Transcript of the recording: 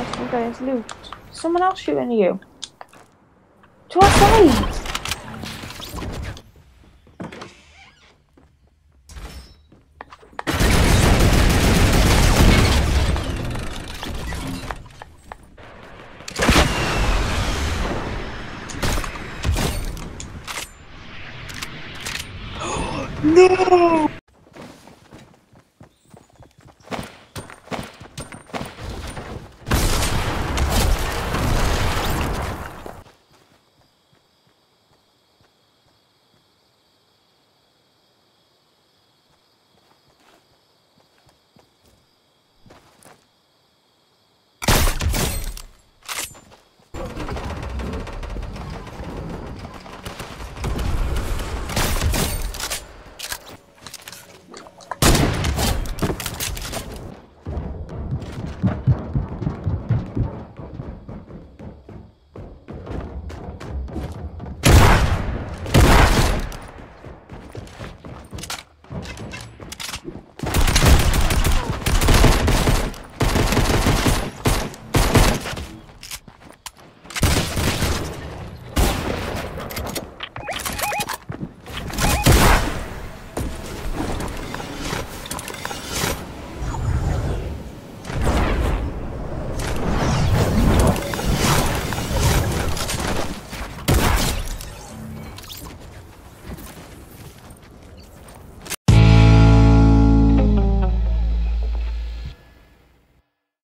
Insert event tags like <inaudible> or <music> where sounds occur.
Guys, loot. Someone else shooting you. To our side! <gasps> No!